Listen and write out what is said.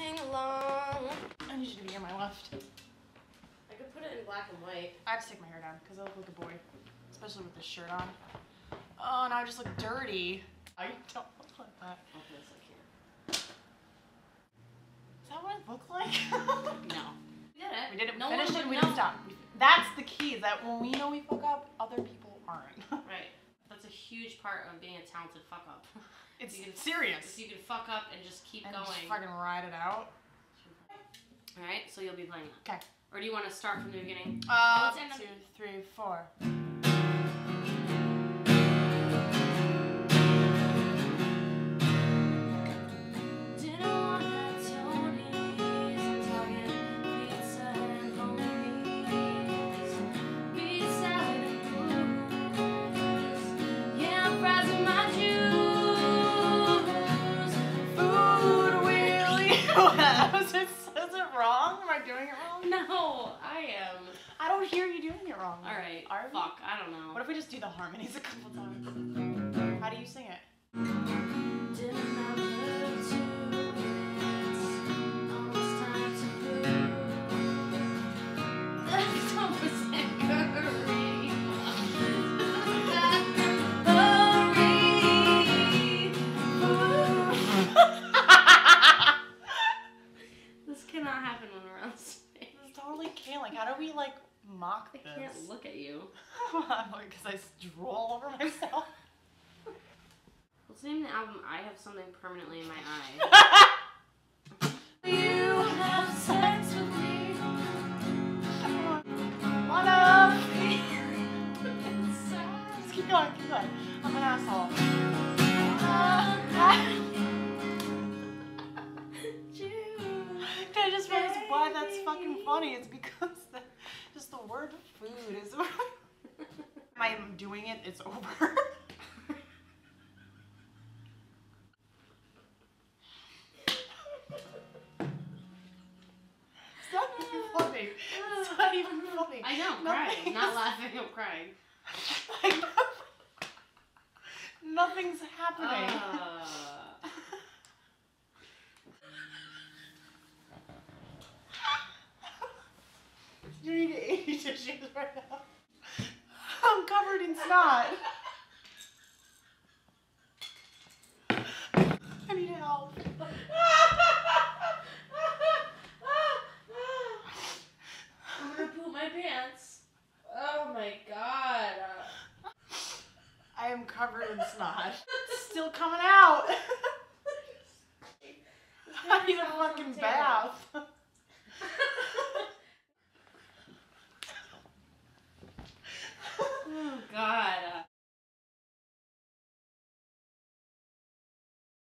sing along. I need you to be on my left. I could put it in black and white. I have to take my hair down because I look like a boy, especially with this shirt on. Oh, now I just look dirty. I don't look like that. Okay, it's like here. Is that what I look like? No. We did it. we didn't No finish one it. We know. didn't stop. That's the key. Is that when we know we fuck up, other people aren't. Right. A huge part of being a talented fuck up. it's You can- serious. If you can fuck up and just keep and going. just fucking ride it out. All right, so you'll be playing. Okay. Or do you want to start from the beginning? Uh, two, three, four. I doing it wrong? No, I am. I don't hear you doing it wrong. All right. Are we? Fuck, I don't know. What if we just do the harmonies a couple times? How do we like mock I this? can't look at you. Because I drool over myself. What's the name the album? I have something permanently in my eye. you have sex with me. What up? Just keep going, keep going. I'm an asshole. Can fucking funny? It's because the, just the word food is. I'm doing it. It's over. It's not even funny. It's not even funny. I know, I'm crying. Not laughing, I'm crying. Nothing's happening. Uh, You need 80 tissues right now. I'm covered in snot. I need help. I'm gonna poop my pants. Oh my god. I am covered in snot. It's still coming out. I need a fucking bath.